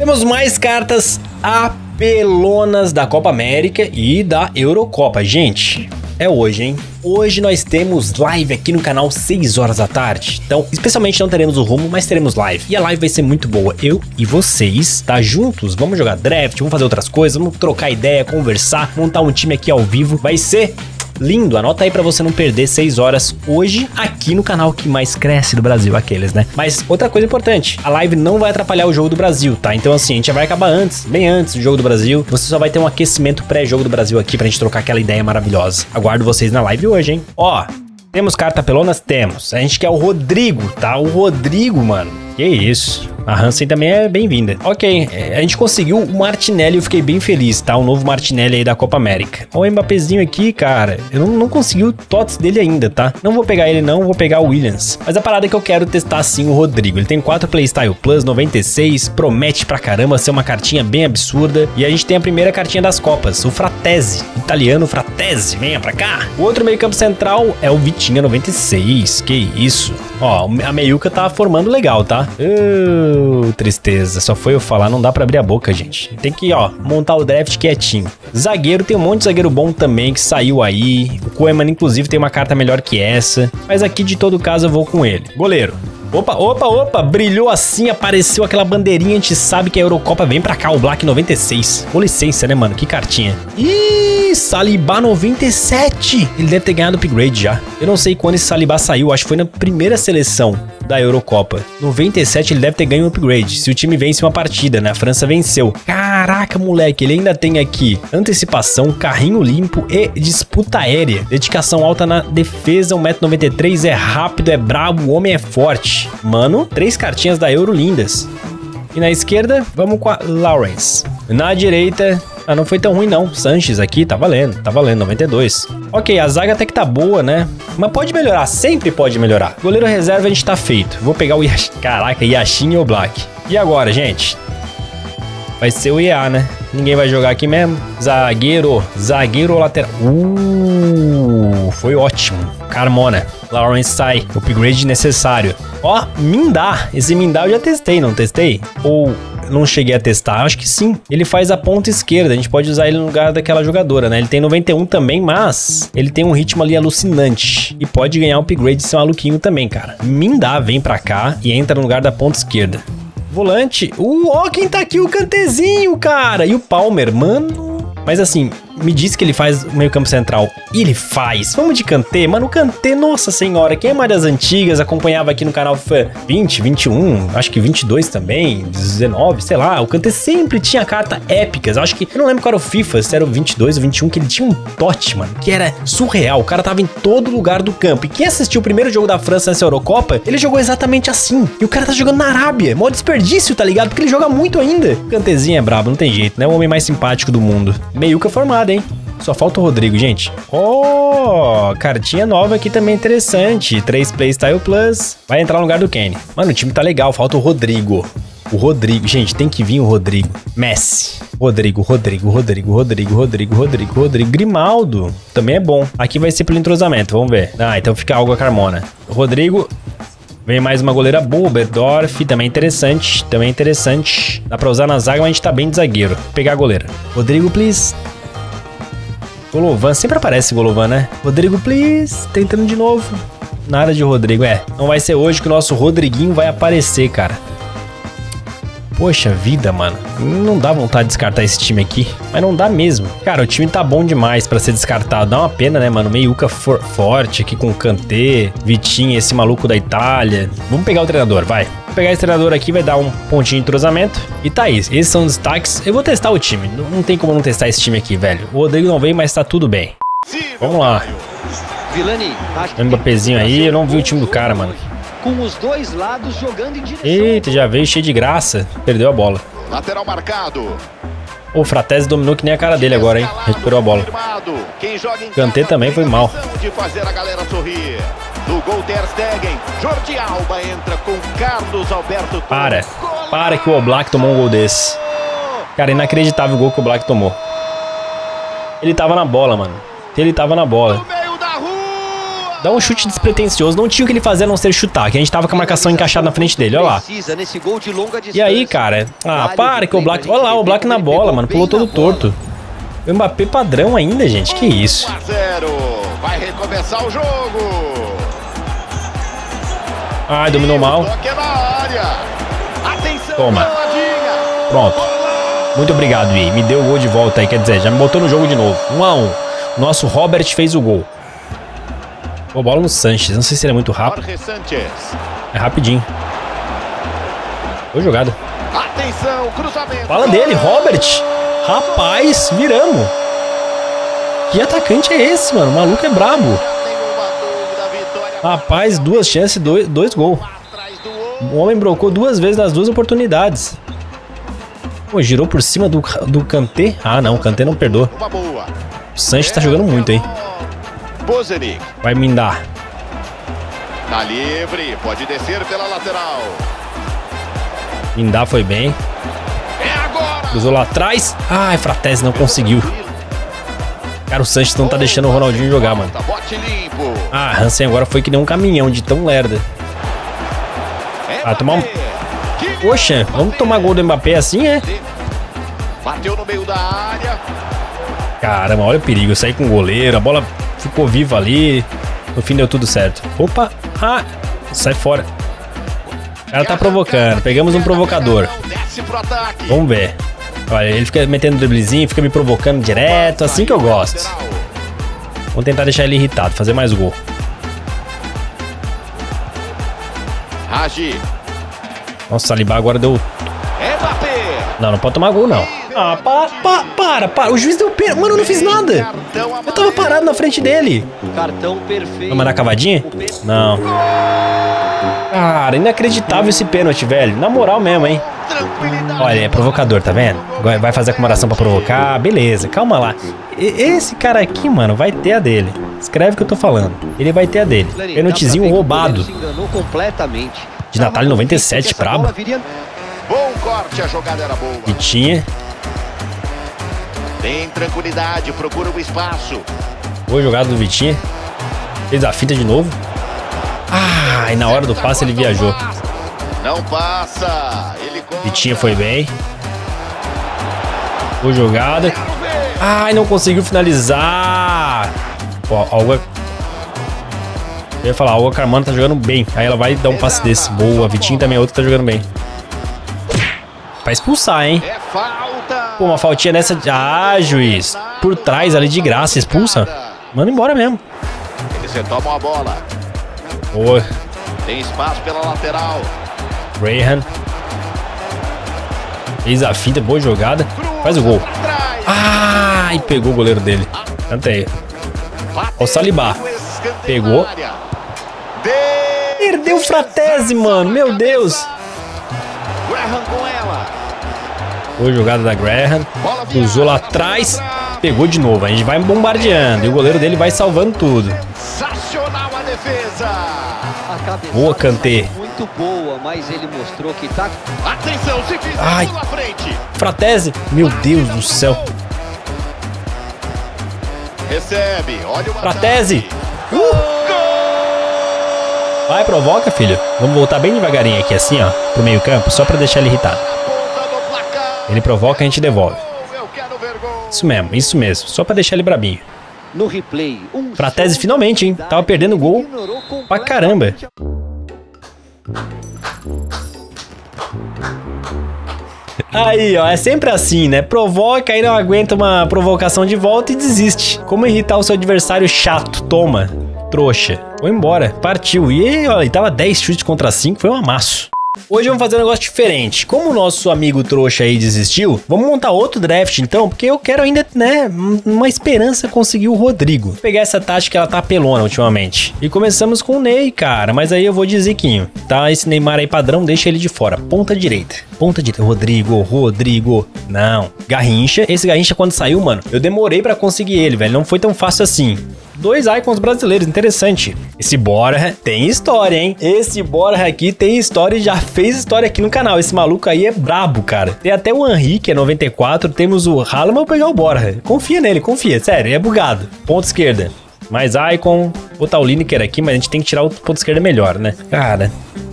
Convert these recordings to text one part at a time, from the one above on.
Temos mais cartas apelonas da Copa América e da Eurocopa. Gente, é hoje, hein? Hoje nós temos live aqui no canal 6 horas da tarde. Então, especialmente não teremos o rumo, mas teremos live. E a live vai ser muito boa. Eu e vocês, tá juntos? Vamos jogar draft, vamos fazer outras coisas, vamos trocar ideia, conversar, montar um time aqui ao vivo. Vai ser lindo. Anota aí para você não perder 6 horas hoje aqui no canal que mais cresce do Brasil, aqueles, né? Mas outra coisa importante, a live não vai atrapalhar o jogo do Brasil, tá? Então assim, a gente vai acabar antes, bem antes do jogo do Brasil. Você só vai ter um aquecimento pré-jogo do Brasil aqui pra gente trocar aquela ideia maravilhosa. Aguardo vocês na live hoje, hein? Ó, temos carta pelonas? Temos. A gente quer o Rodrigo, tá? O Rodrigo, mano. Que isso. A Hansen também é bem-vinda. Ok, é, a gente conseguiu o Martinelli, eu fiquei bem feliz, tá? O novo Martinelli aí da Copa América. O Mbappézinho aqui, cara. Eu não, não consegui o TOTS dele ainda, tá? Não vou pegar ele não, vou pegar o Williams. Mas a parada é que eu quero testar sim o Rodrigo. Ele tem 4 Playstyle Plus, 96, promete pra caramba ser uma cartinha bem absurda. E a gente tem a primeira cartinha das Copas, o Fratese. Italiano Fratese, venha pra cá. O outro meio campo central é o Vitinha 96, que isso. Ó, a meiuca tá formando legal, tá? Uh, tristeza. Só foi eu falar, não dá pra abrir a boca, gente. Tem que, ó, montar o draft quietinho. Zagueiro, tem um monte de zagueiro bom também que saiu aí. O Koeman, inclusive, tem uma carta melhor que essa. Mas aqui, de todo caso, eu vou com ele. Goleiro. Opa, opa, opa, brilhou assim, apareceu aquela bandeirinha, a gente sabe que a Eurocopa vem pra cá, o Black 96. Com licença, né, mano? Que cartinha. Ih, Saliba 97. Ele deve ter ganhado upgrade já. Eu não sei quando esse Saliba saiu, acho que foi na primeira seleção da Eurocopa. 97 ele deve ter ganho upgrade, se o time vence uma partida, né? A França venceu. Caraca, moleque, ele ainda tem aqui antecipação, carrinho limpo e disputa aérea. Dedicação alta na defesa, 1,93m, é rápido, é brabo, o homem é forte. Mano, três cartinhas da Euro lindas. E na esquerda, vamos com a Lawrence. Na direita, ah, não foi tão ruim não. Sanches aqui, tá valendo, tá valendo, 92. Ok, a zaga até que tá boa, né? Mas pode melhorar, sempre pode melhorar. Goleiro reserva a gente tá feito. Vou pegar o Yashin. Caraca, Yashin ou Black. E agora, gente? Vai ser o IA, né? Ninguém vai jogar aqui mesmo. Zagueiro, zagueiro lateral. Uh, foi ótimo. Carmona. Lawrence sai. Upgrade necessário. Ó, Mindar. Esse Mindar eu já testei, não testei? Ou não cheguei a testar, acho que sim. Ele faz a ponta esquerda, a gente pode usar ele no lugar daquela jogadora, né? Ele tem 91 também, mas ele tem um ritmo ali alucinante. E pode ganhar upgrade de ser maluquinho também, cara. Mindá vem pra cá e entra no lugar da ponta esquerda. Volante. Ó, quem tá aqui? O Cantezinho, cara. E o Palmer, mano. Mas assim, me disse que ele faz o meio campo central. E ele faz. Vamos de Kanté. Mano, o Kanté, nossa senhora. Quem é mais das antigas, acompanhava aqui no canal FIFA 20, 21, acho que 22 também, 19, sei lá. O Kanté sempre tinha carta épicas. Acho que, eu não lembro qual era o FIFA, se era o 22 ou 21, que ele tinha um tote, mano, que era surreal. O cara tava em todo lugar do campo. E quem assistiu o primeiro jogo da França nessa Eurocopa, ele jogou exatamente assim. E o cara tá jogando na Arábia. Mó desperdício, tá ligado? Porque ele joga muito ainda. O Kantezinho é brabo, não tem jeito, né? O homem mais simpático do mundo. Meiuca formado, hein? Só falta o Rodrigo, gente. Oh, cartinha nova aqui também interessante. 3 Playstyle Plus. Vai entrar no lugar do Kenny. Mano, o time tá legal. Falta o Rodrigo. O Rodrigo. Gente, tem que vir o Rodrigo. Messi. Rodrigo, Rodrigo, Rodrigo, Rodrigo, Rodrigo, Rodrigo, Rodrigo. Grimaldo. Também é bom. Aqui vai ser pelo entrosamento. Vamos ver. Ah, então fica algo a Carmona. Rodrigo. Vem mais uma goleira boa, Berdorf, também interessante, também interessante. Dá pra usar na zaga, mas a gente tá bem de zagueiro. Vou pegar a goleira. Rodrigo, please. Golovan, sempre aparece Golovan, né? Rodrigo, please. Tentando de novo. Nada de Rodrigo, é. Não vai ser hoje que o nosso Rodriguinho vai aparecer, cara. Poxa vida, mano. Não dá vontade de descartar esse time aqui. Mas não dá mesmo. Cara, o time tá bom demais pra ser descartado. Dá uma pena, né, mano? Meiuca for forte aqui com o Kanté, Vitinho, esse maluco da Itália. Vamos pegar o treinador, vai. Vou pegar esse treinador aqui, vai dar um pontinho de entrosamento. E tá aí, esses são os destaques. Eu vou testar o time. Não tem como não testar esse time aqui, velho. O Rodrigo não veio, mas tá tudo bem. Vamos lá. Mbappézinho aí, eu não vi o time do cara, mano com os dois lados jogando em direção. Eita, já veio cheio de graça. Perdeu a bola. Lateral marcado. O Fratese dominou que nem a cara dele agora, hein? Recuperou a bola. Kanté também foi mal. De fazer a galera sorrir. No gol Ter Stegen, Jordi Alba entra com Carlos Alberto. Para. Para que o Oblak tomou um gol desse. Cara, inacreditável o gol que o Oblak tomou. Ele tava na bola, mano. Ele tava na bola. Dá um chute despretensioso. Não tinha o que ele fazer a não ser chutar, que a gente tava com a marcação encaixada na frente dele, olha lá. E aí, cara? Ah, para que o Black... Olha lá, o Black na bola, mano. Pulou todo torto. O Mbappé padrão ainda, gente. Que isso. Vai recomeçar o jogo. Ai, dominou mal. Toma. Pronto. Muito obrigado, I. Me deu o gol de volta aí, quer dizer, já me botou no jogo de novo. 1 um a 1 um. Nosso Robert fez o gol. Boa bola no Sanches. Não sei se ele é muito rápido. É rapidinho. Boa jogada. Atenção, cruzamento. Fala dele, Robert. Rapaz, viramos. Que atacante é esse, mano? O maluco é brabo. Rapaz, duas chances, dois, dois gols. O homem brocou duas vezes nas duas oportunidades. Pô, girou por cima do, do Kanté. Ah, não, o Kanté não perdoa. O Sanches tá jogando muito, hein? Vai mindar. Tá livre, pode descer pela lateral. Mindar foi bem. É Cruzou lá atrás. Ai, Fratese não conseguiu. Cara, o Sanches não tá deixando o Ronaldinho jogar, mano. Ah, Hansen agora foi que nem um caminhão de tão lerda. Ah, tomar um... Poxa, vamos tomar gol do Mbappé assim, é? Bateu no meio da área. Caramba, olha o perigo. Saí com o goleiro, a bola ficou viva ali. No fim deu tudo certo. Opa! Ah! Sai fora. O cara tá provocando. Pegamos um provocador. Vamos ver. Olha, ele fica metendo driblezinho, fica me provocando direto. Assim que eu gosto. Vamos tentar deixar ele irritado, fazer mais gol. Nossa, Saliba agora deu... Não, não pode tomar gol, não. Ah, pa, pa, para, para. O juiz deu pênalti. Mano, eu não fiz nada. Eu tava parado na frente dele. Cartão perfeito. Vamos mandar cavadinha? Não. Cara, inacreditável esse pênalti, velho. Na moral mesmo, hein? Olha, é provocador, tá vendo? Vai fazer acomodação pra provocar. Beleza, calma lá. Esse cara aqui, mano, vai ter a dele. Escreve o que eu tô falando. Ele vai ter a dele. Pênaltizinho roubado. De Natal 97, brabo. Bom corte, a jogada era boa. E tinha tem tranquilidade, procura o espaço. Boa jogada do Vitinho. Fez a fita de novo. Ah, e na hora do passe ele viajou. Não passa. Ele Vitinho foi bem. Boa jogada. Ai, não conseguiu finalizar. Ó, Olga. Eu ia falar, a Olga Carmano tá jogando bem. Aí ela vai dar um passe desse. Boa, Vitinho também é outro que tá jogando bem. Vai expulsar, hein? É Pô, uma faltinha nessa. Ah, juiz. Por trás ali de graça, expulsa. Manda embora mesmo. Você toma uma bola. Boa. Tem espaço pela lateral. Graham. Fez a finta, boa jogada. Faz o gol. Ah, e pegou o goleiro dele. Cantei. Ó o Salibá. Pegou. Perdeu o Fratese, mano. Meu Deus. Graham com ela. Boa jogada da Graham. Cruzou lá atrás. Pegou de novo. A gente vai bombardeando. E o goleiro dele vai salvando tudo. Sensacional a defesa. Boa, Kanté. Muito boa, mas ele mostrou que tá... Atenção, se Ai. na frente. Fratese. Meu Deus do céu. Recebe. Olha o Fratese. Uh! Vai, provoca, filho. Vamos voltar bem devagarinho aqui, assim, ó, pro meio campo, só pra deixar ele irritado. Ele provoca, a gente devolve. Isso mesmo, isso mesmo. Só pra deixar ele brabinho. No replay, um Fratese finalmente, hein? Tava perdendo gol pra caramba. Aí, ó, é sempre assim, né? Provoca, aí não aguenta uma provocação de volta e desiste. Como irritar o seu adversário chato? Toma, trouxa. Foi embora, partiu. E, olha, ele tava 10 chutes contra 5, foi um amasso. Hoje vamos fazer um negócio diferente. Como o nosso amigo trouxa aí desistiu, vamos montar outro draft então, porque eu quero ainda, né, uma esperança conseguir o Rodrigo. Vou pegar essa tática que ela tá pelona ultimamente. E começamos com o Ney, cara, mas aí eu vou de Ziquinho. Tá, esse Neymar aí padrão, deixa ele de fora. Ponta direita. Ponta direita. Rodrigo, Rodrigo. Não. Garrincha. Esse Garrincha quando saiu, mano, eu demorei para conseguir ele, velho. Não foi tão fácil assim dois icons brasileiros, interessante. Esse Borja tem história, hein? Esse Borja aqui tem história e já fez história aqui no canal. Esse maluco aí é brabo, cara. Tem até o Henrique, é 94, temos o Haaland, vou pegar o Borja. Confia nele, confia, sério, é bugado. Ponta esquerda. Mais Icon. Botar o Lineker aqui, mas a gente tem que tirar o ponto esquerdo melhor, né? Cara,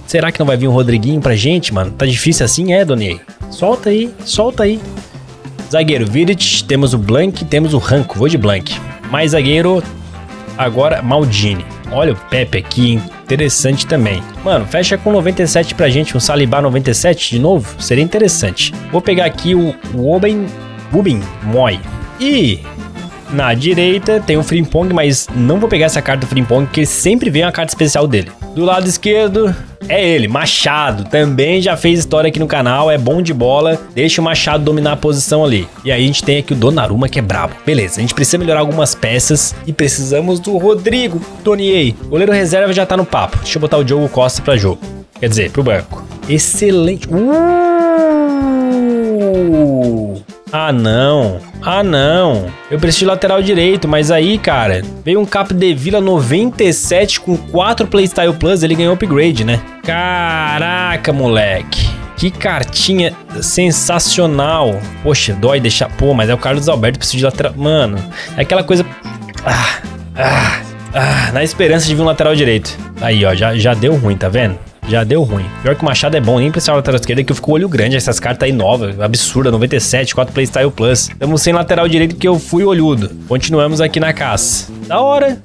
será que não vai vir um Rodriguinho pra gente, mano? Tá difícil assim, é, Donier? Solta aí, solta aí. Zagueiro Vidic, temos o Blank, temos o Ranco. Vou de Blank. Mais zagueiro, agora Maldini. Olha o Pepe aqui, hein? interessante também. Mano, fecha com 97 pra gente, um Saliba 97 de novo, seria interessante. Vou pegar aqui o, o Oben, Bubin Moy. E na direita tem o Frimpong, mas não vou pegar essa carta do Frimpong, porque sempre vem uma carta especial dele. Do lado esquerdo é ele, Machado. Também já fez história aqui no canal, é bom de bola. Deixa o Machado dominar a posição ali. E aí a gente tem aqui o Donnarumma, que é brabo. Beleza, a gente precisa melhorar algumas peças e precisamos do Rodrigo Tonier. Goleiro reserva já tá no papo. Deixa eu botar o Diogo Costa pra jogo. Quer dizer, pro banco. Excelente. Uh! Ah, não. Ah, não. Eu preciso de lateral direito, mas aí, cara, veio um Cap de Vila 97 com 4 Playstyle Plus, ele ganhou upgrade, né? Caraca, moleque. Que cartinha sensacional. Poxa, dói deixar. Pô, mas é o Carlos Alberto, preciso de lateral. Mano, é aquela coisa. Ah, ah, ah, na esperança de vir um lateral direito. Aí, ó, já, já deu ruim, tá vendo? Já deu ruim. Pior que o Machado é bom, nem esse lateral esquerda que eu fico olho grande. Essas cartas aí novas, absurda, 97, 4 Playstyle Plus. Estamos sem lateral direito que eu fui olhudo. Continuamos aqui na caça. Da hora.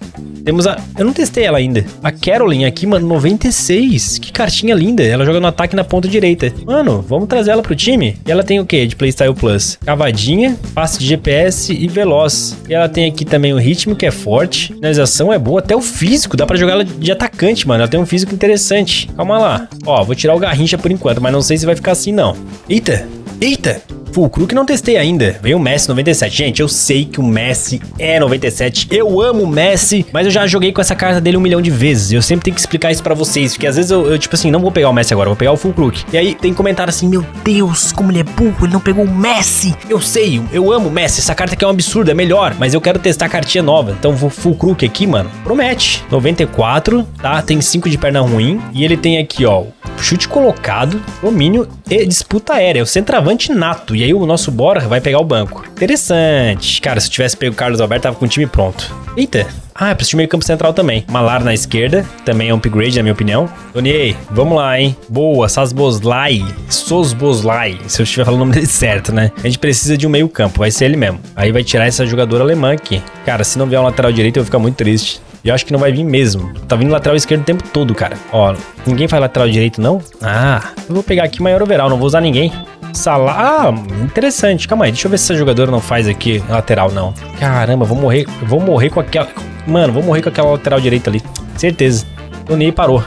Temos a. Eu não testei ela ainda. A Carolyn aqui, mano, 96. Que cartinha linda. Ela joga no ataque na ponta direita. Mano, vamos trazer ela pro time. E ela tem o que de Playstyle Plus? Cavadinha, passe de GPS e veloz. E ela tem aqui também o ritmo, que é forte. Finalização é boa. Até o físico. Dá pra jogar ela de atacante, mano. Ela tem um físico interessante. Calma lá. Ó, vou tirar o Garrincha por enquanto, mas não sei se vai ficar assim, não. Eita! Eita! Fulcro que não testei ainda. Veio o Messi 97. Gente, eu sei que o Messi é 97. Eu amo o Messi, mas eu já joguei com essa carta dele um milhão de vezes. Eu sempre tenho que explicar isso para vocês, porque às vezes eu, eu, tipo assim, não vou pegar o Messi agora, vou pegar o Fulcruk. E aí tem comentário assim: Meu Deus, como ele é burro, ele não pegou o Messi. Eu sei, eu amo o Messi. Essa carta aqui é um absurdo, é melhor, mas eu quero testar a cartinha nova. Então vou Fulcruk aqui, mano. Promete. 94, tá? Tem 5 de perna ruim. E ele tem aqui, ó, chute colocado, domínio e disputa aérea. É o centroavante nato. E aí o nosso Bora vai pegar o banco. Interessante. Cara, se eu tivesse pego o Carlos Alberto, tava com o time pronto. Eita. Ah, é preciso de meio campo central também. Malar na esquerda, também é um upgrade, na minha opinião. Donier, vamos lá, hein? Boa, Sasboslai. Sosboslai, se eu estiver falando o nome dele certo, né? A gente precisa de um meio campo, vai ser ele mesmo. Aí vai tirar essa jogadora alemã aqui. Cara, se não vier um lateral direito, eu vou ficar muito triste. E eu acho que não vai vir mesmo. Tá vindo lateral esquerdo o tempo todo, cara. Ó, ninguém faz lateral direito, não? Ah, eu vou pegar aqui maior overall, não vou usar ninguém. Salah, ah, interessante. Calma aí, deixa eu ver se essa jogadora não faz aqui lateral, não. Caramba, vou morrer. Vou morrer com aquela. Mano, vou morrer com aquela lateral direita ali. Certeza. Tony parou.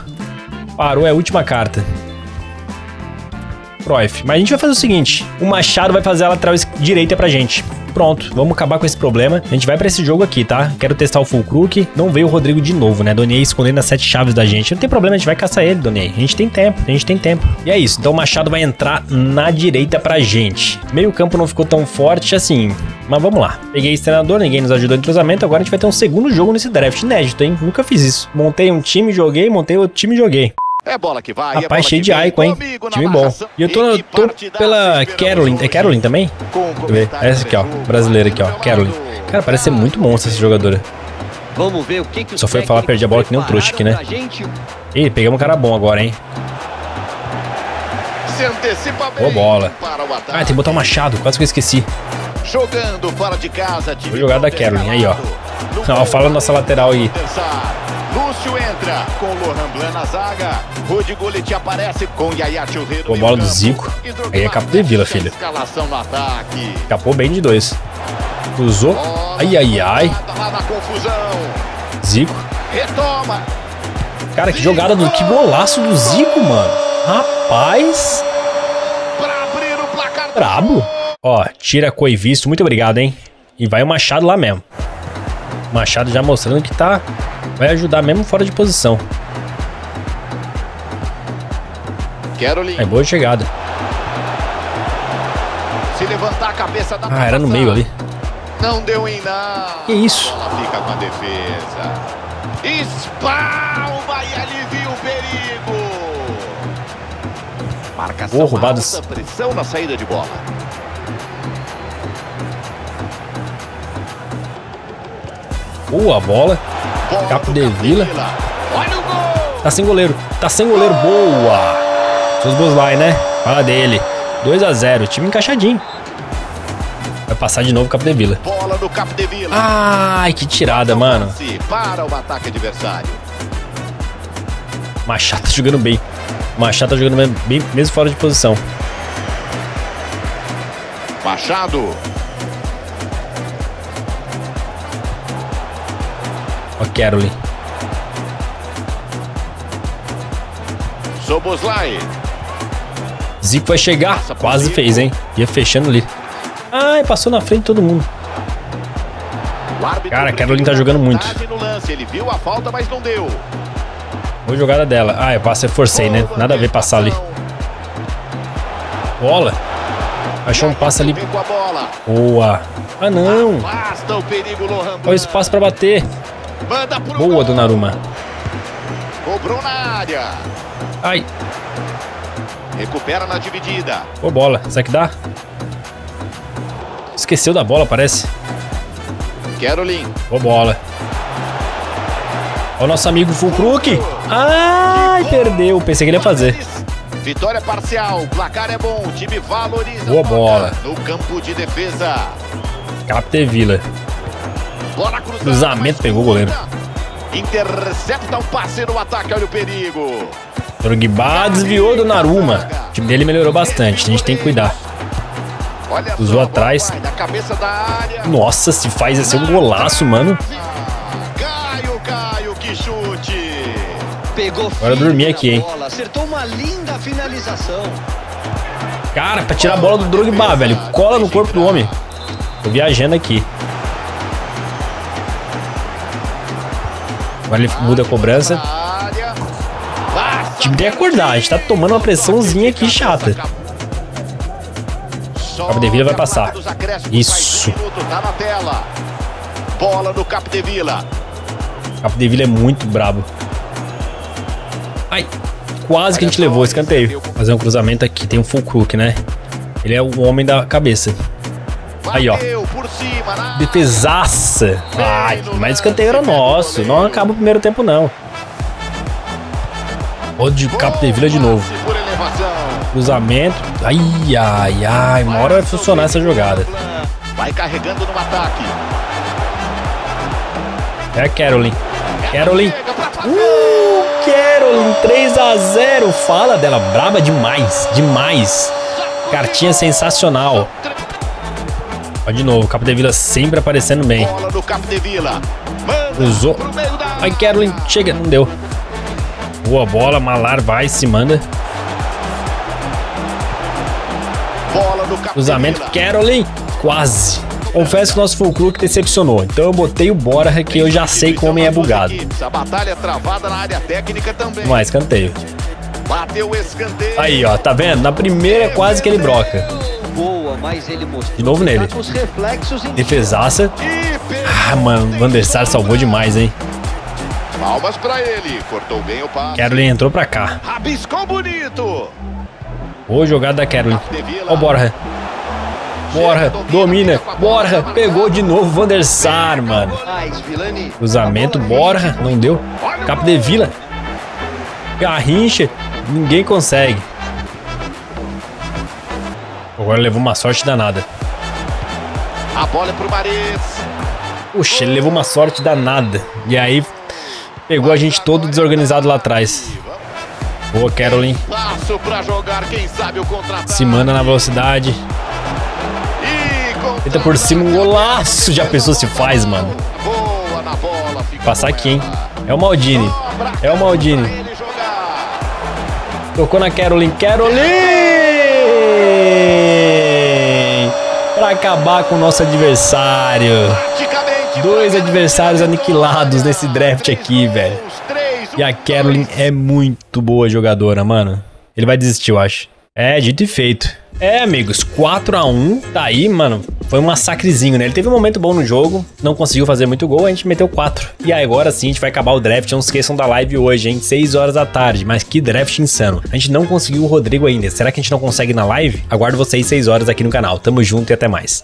Parou, é a última carta. Cruyff. Mas a gente vai fazer o seguinte: o Machado vai fazer a lateral direita pra gente. Pronto, vamos acabar com esse problema. A gente vai para esse jogo aqui, tá? Quero testar o Full Crook. Não veio o Rodrigo de novo, né? Donier escondendo as sete chaves da gente. Não tem problema, a gente vai caçar ele, Donier. A gente tem tempo, a gente tem tempo. E é isso. Então o Machado vai entrar na direita pra gente. Meio campo não ficou tão forte assim. Mas vamos lá. Peguei esse treinador, ninguém nos ajudou no entrosamento. Agora a gente vai ter um segundo jogo nesse draft inédito, hein? Nunca fiz isso. Montei um time, joguei, montei outro time, joguei. É bola que vai. Rapaz, é cheio de Icon, hein? Time bom. E eu tô, tô pela Carolyn. É Carolyn também? Deixa eu ver. É essa aqui, ó. Brasileira aqui, ó. Carolyn. Cara, parece ser muito monstro essa jogadora. Vamos ver o que, que Só foi falar perder a bola que nem um trouxa aqui, né? Ih, pegamos um cara bom agora, hein? Boa bola. Ah, tem que botar um machado. Quase que eu esqueci. Jogando fora de casa. Vou jogar da Carolyn. Aí, ó. Não, fala nossa lateral aí. Lúcio entra com Lohan Blanc na zaga. Rudy Gullit aparece com Yaya Churreiro. Boa bola do Zico. Aí é capo de vila, filho. Escalação no ataque. Capou bem de dois. Cruzou. Ai, ai, ai. Zico. Retoma. Cara, que jogada do. Que golaço do Zico, mano. Rapaz. Brabo. Ó, tira Coivisto. Muito obrigado, hein? E vai o Machado lá mesmo. Machado já mostrando que tá Vai ajudar mesmo fora de posição. Caroline. É boa chegada. Se levantar a cabeça da Ah, era no meio ali. Não deu em nada. Que isso? Fica com a defesa. Espalma e alivia o perigo. Marcação oh, roubados. alta, pressão na saída de bola. Boa bola. Capo de Vila. Tá sem goleiro. Tá sem goleiro. Boa. Seus Boslai, né? Fala dele. 2 a 0 Time encaixadinho. Vai passar de novo o Capo de Vila. Bola do Capo de Vila. Ai, que tirada, mano. Se para o ataque adversário. Machado tá jogando bem. Machado tá jogando bem, mesmo fora de posição. Machado. Carolyn. Soboslai. Zico vai chegar. Passa Quase fez, hein? Ia fechando ali. Ai, passou na frente todo mundo. Cara, a Caroline tá jogando muito. falta. Boa jogada dela. Ah, eu passei, forcei, né? Nada a ver passar ali. Bola. Achou um passe ali. Boa. Ah, não. Olha o espaço pra bater. Boa. Donnarumma. Cobrou na área. Ai. Recupera na dividida. Boa bola. Será que dá? Esqueceu da bola, parece. Caroline. Boa bola. Olha o nosso amigo Fulcruk. Ai, perdeu. Pensei que ele ia fazer. Vitória parcial, placar é bom, time valoriza. Boa bola. No campo de defesa. Capte Vila. Bola cruzada. Cruzamento, pegou o goleiro. Intercepta um passe no ataque, olha o perigo. Drogba desviou do Naruma. O time dele melhorou bastante. A gente tem que cuidar. Bola atrás. Nossa, se faz esse um golaço, mano. Caio, Caio, que chute. Pegou Agora eu firme dormi na aqui, hein? bola, acertou uma linda finalização. Cara, pra tirar a bola do Drogba, velho. Cola no corpo do homem. Tô viajando aqui. Agora ele muda a cobrança. O time tem que acordar. A gente tá tomando uma pressãozinha aqui chata. Capo de Vila vai passar. Isso. Bola do Capo de Vila. O Capo de Vila é muito brabo. Ai, quase que a gente levou esse canteio. Fazer um cruzamento aqui. Tem um full crook, né? Ele é o homem da cabeça. Aí, ó. Defesaça. Ai, mas escanteio era nosso. Não acaba o primeiro tempo, não. Ó de Capo de novo. Cruzamento. Ai, ai, ai. Uma hora vai funcionar essa jogada. Vai carregando no ataque. É a Carolyn. Carolyn. Uh, Carolyn, 3 a 0 Fala dela, braba demais, demais. Cartinha sensacional. Ó, de novo, Capo de Vila sempre aparecendo bem. Bola do Cruzou. Ai, Carolyn, chega, não deu. Boa bola, Malar vai, se manda. Cruzamento. Carolyn, quase. Confesso que o nosso full crook decepcionou, então eu botei o Borja que eu já sei que o homem é bugado. Mais o escanteio. Aí, ó, tá vendo? Na primeira quase que ele broca. Boa, mas ele mostrou De novo nele. tá com os reflexos em Defesaça. Ah, mano, o Van der Sar salvou demais, hein? Palmas pra ele. Cortou bem o passe. Carolyn entrou pra cá. Rabiscou bonito. Boa jogada da Carolyn. Ó o Borja. Borja, domina. Borja, pegou de novo o Van der Sar, mano. Cruzamento, A bola Borja, não deu. Capo de Vila. Garrincha, ninguém consegue. Agora levou uma sorte danada. A bola é pro Mares. Puxa, ele levou uma sorte danada. E aí pegou a gente todo desorganizado lá atrás. Boa, Carolyn. Se manda na velocidade. Eita por cima, um golaço. Já pensou se faz, mano? Passar aqui, hein? É o Maldini. É o Maldini. Tocou na Carolyn. Carolyn! Pra acabar com o nosso adversário. Dois adversários aniquilados nesse draft aqui, velho. E a Carolyn é muito boa jogadora, mano. Ele vai desistir, eu acho. É, dito e feito. É, amigos, 4 a 1 tá aí, mano. Foi um massacrezinho, né? Ele teve um momento bom no jogo, não conseguiu fazer muito gol, a gente meteu 4. E aí, agora sim, a gente vai acabar o draft. Não se esqueçam da live hoje, hein? 6 horas da tarde. Mas que draft insano. A gente não conseguiu o Rodrigo ainda. Será que a gente não consegue na live? Aguardo vocês 6 horas aqui no canal. Tamo junto e até mais.